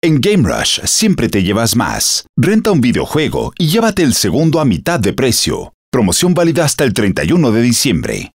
En GameRush siempre te llevas más. Renta un videojuego y llévate el segundo a mitad de precio. Promoción válida hasta el 31 de diciembre.